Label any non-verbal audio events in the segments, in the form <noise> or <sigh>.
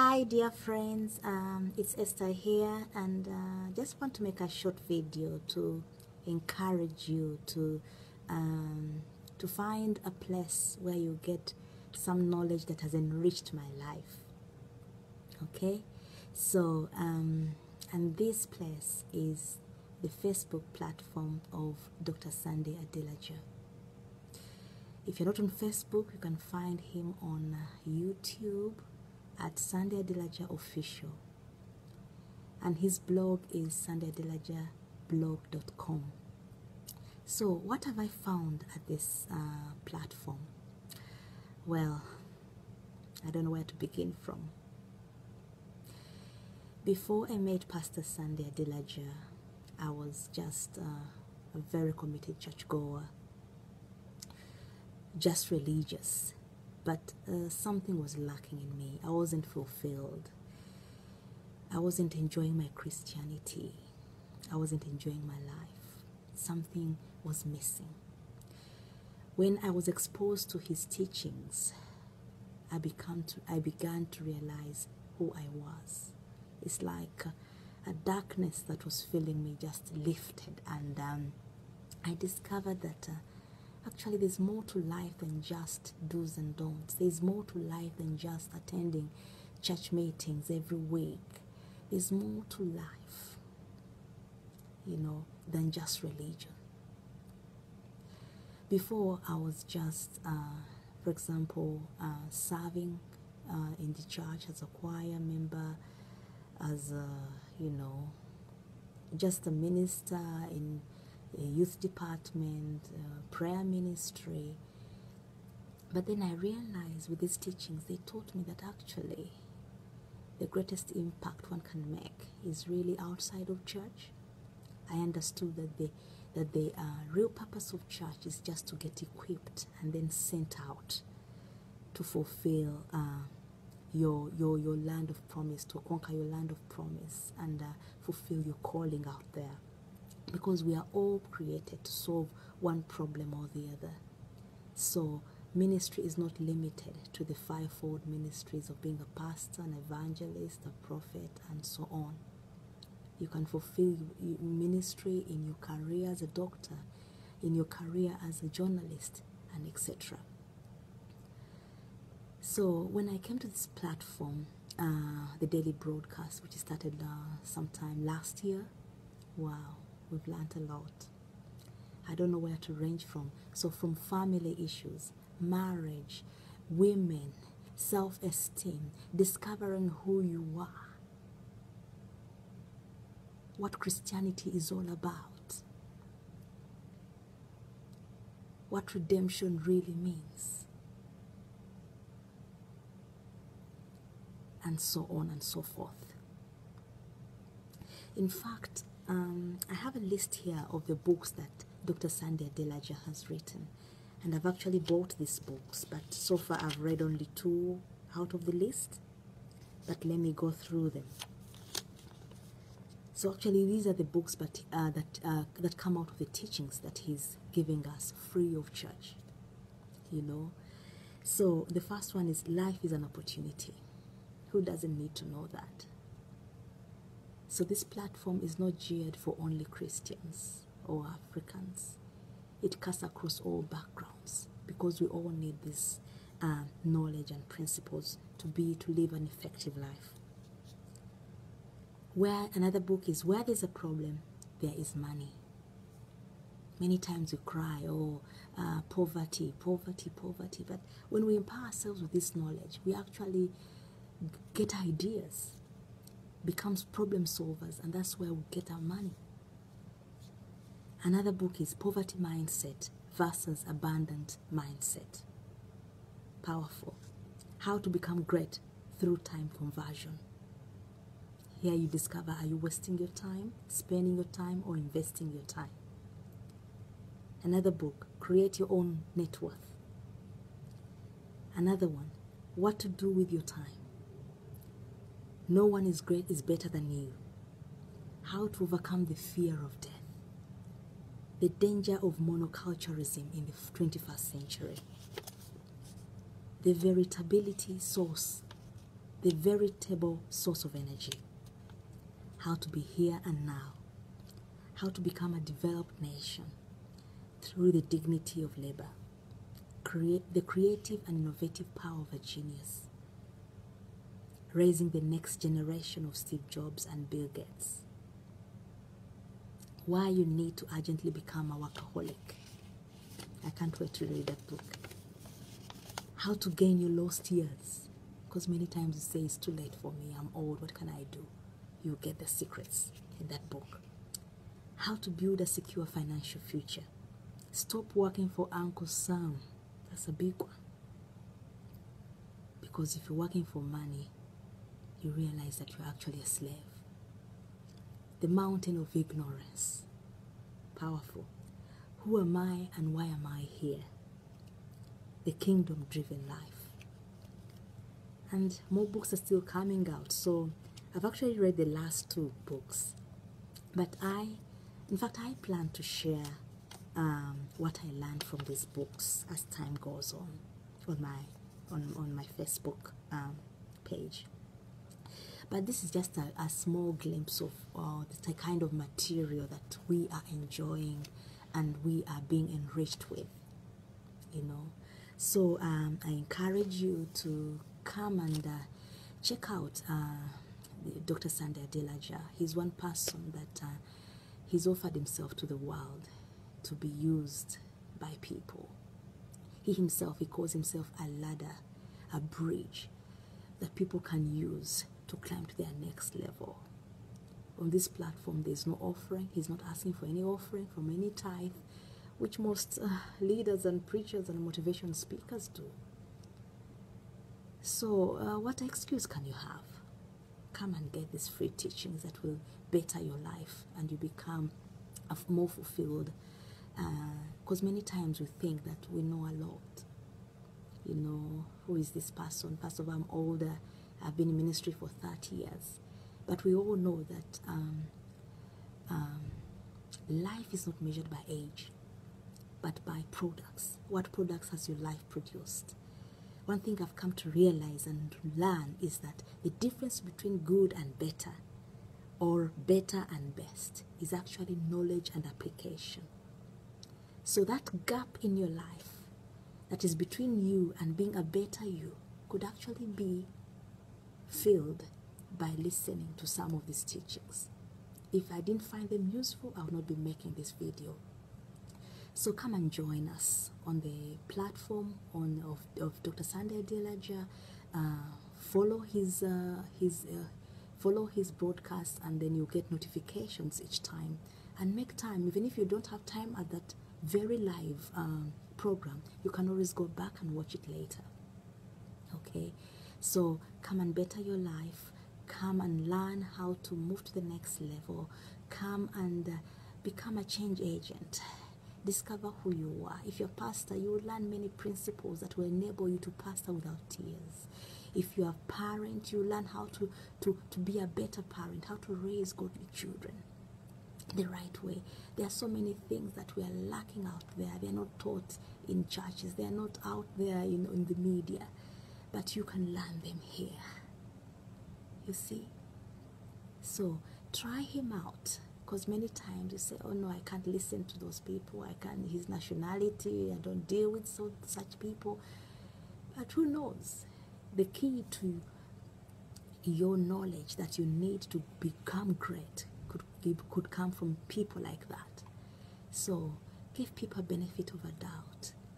Hi, dear friends. Um, it's Esther here, and uh, just want to make a short video to encourage you to um, to find a place where you get some knowledge that has enriched my life. Okay, so um, and this place is the Facebook platform of Dr. Sunday Adelaja. If you're not on Facebook, you can find him on uh, YouTube at Sunday Adelaja Official. And his blog is sundayadelajablog.com. So, what have I found at this uh, platform? Well, I don't know where to begin from. Before I met Pastor Sunday Adelaja, I was just uh, a very committed churchgoer just religious, but uh, something was lacking in me. I wasn't fulfilled. I wasn't enjoying my Christianity. I wasn't enjoying my life. Something was missing. When I was exposed to his teachings, I began to, I began to realize who I was. It's like a, a darkness that was filling me just lifted, and um, I discovered that. Uh, Actually, there's more to life than just do's and don'ts. There's more to life than just attending church meetings every week. There's more to life, you know, than just religion. Before, I was just, uh, for example, uh, serving uh, in the church as a choir member, as a, you know, just a minister in a youth department, uh, prayer ministry. But then I realized with these teachings, they taught me that actually the greatest impact one can make is really outside of church. I understood that the that the uh, real purpose of church is just to get equipped and then sent out to fulfill uh, your your your land of promise, to conquer your land of promise, and uh, fulfill your calling out there because we are all created to solve one problem or the other. So, ministry is not limited to the fivefold ministries of being a pastor, an evangelist, a prophet, and so on. You can fulfill ministry in your career as a doctor, in your career as a journalist, and etc. So, when I came to this platform, uh, the daily broadcast, which started uh, sometime last year, wow, we've learned a lot. I don't know where to range from. So, from family issues, marriage, women, self esteem, discovering who you are, what Christianity is all about, what redemption really means, and so on and so forth. In fact, um, I have a list here of the books that Dr. Sunday Adelaja has written. And I've actually bought these books, but so far I've read only two out of the list. But let me go through them. So actually, these are the books but, uh, that, uh, that come out of the teachings that he's giving us free of charge. You know? So the first one is Life is an Opportunity. Who doesn't need to know that? So this platform is not geared for only Christians or Africans. It cuts across all backgrounds because we all need this uh, knowledge and principles to be to live an effective life. Where another book is where there's a problem, there is money. Many times we cry, oh, uh, poverty, poverty, poverty. But when we empower ourselves with this knowledge, we actually get ideas becomes problem solvers, and that's where we get our money. Another book is Poverty Mindset versus Abundant Mindset. Powerful. How to become great through time conversion. Here you discover are you wasting your time, spending your time, or investing your time? Another book, Create Your Own Net Worth. Another one, What to Do with Your Time. No one is great is better than you. How to overcome the fear of death. The danger of monoculturalism in the 21st century. The veritability source the veritable source of energy, how to be here and now, how to become a developed nation through the dignity of labor, create the creative and innovative power of a genius, raising the next generation of Steve Jobs and Bill Gates. Why you need to urgently become a workaholic. I can't wait to read that book. How to gain your lost years. Because many times you say it's too late for me, I'm old, what can I do? You get the secrets in that book. How to build a secure financial future. Stop working for Uncle Sam. That's a big one. Because if you're working for money, you realize that you're actually a slave. The mountain of ignorance. Powerful. Who am I and why am I here? The kingdom driven life. And more books are still coming out. So I've actually read the last two books. But I, in fact, I plan to share um, what I learned from these books as time goes on on my on, on my Facebook um, page. But this is just a, a small glimpse of uh, the kind of material that we are enjoying and we are being enriched with, you know. So um, I encourage you to come and uh, check out uh, Dr. Sunday Adelaja. He's one person that uh, he's offered himself to the world to be used by people. He himself, he calls himself a ladder, a bridge that people can use to climb to their next level. On this platform, there's no offering. He's not asking for any offering from any tithe, which most uh, leaders and preachers and motivation speakers do. So, uh, what excuse can you have? Come and get these free teachings that will better your life and you become more fulfilled because uh, many times we think that we know a lot. You know, who is this person? First of all, I'm older. I've been in ministry for 30 years. But we all know that um, um, life is not measured by age, but by products. What products has your life produced? One thing I've come to realize and learn is that the difference between good and better, or better and best, is actually knowledge and application. So that gap in your life that is between you and being a better you could actually be filled by listening to some of these teachings. If I didn't find them useful, I would not be making this video. So come and join us on the platform on of, of Dr. Sunday Adelaja. Uh, follow his uh, his uh, follow his broadcast, and then you get notifications each time. And make time, even if you don't have time at that very live um, program, you can always go back and watch it later. Okay, so come and better your life, come and learn how to move to the next level, come and uh, become a change agent. Discover who you are. If you're a pastor, you will learn many principles that will enable you to pastor without tears. If you're a parent, you learn how to, to, to be a better parent, how to raise godly children the right way. There are so many things that we are lacking out there. They are not taught in churches, they are not out there in, in the media, but you can learn them here. You see? So try him out because many times you say, Oh no, I can't listen to those people, I can't, his nationality, I don't deal with so, such people. But who knows? The key to your knowledge that you need to become great could come from people like that. So give people benefit of a doubt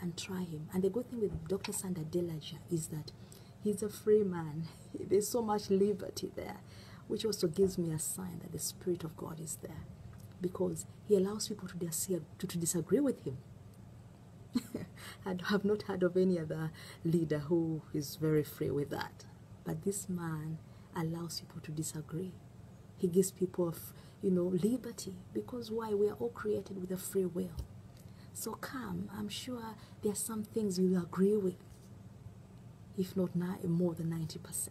and try him. And the good thing with Dr. Sunday Adelaja is that he's a free man. <laughs> There's so much liberty there, which also gives me a sign that the Spirit of God is there because he allows people to, dis- to, to disagree with him. <laughs> I have not heard of any other leader who is very free with that. But this man allows people to disagree. He gives people you know, liberty. Because why? We are all created with a free will. So come, I'm sure there are some things you'll agree with, if not now, more than 90%.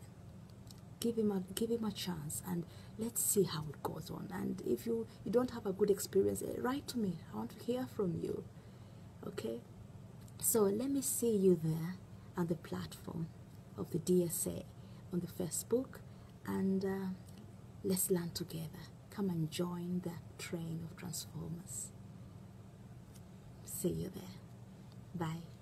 Give him, a, give him a chance and let's see how it goes on. And if you, you don't have a good experience, eh, write to me. I want to hear from you. Okay? So let me see you there on the platform of the DSA on the Facebook and uh, let's learn together. Come and join the train of transformers. See you there. Bye.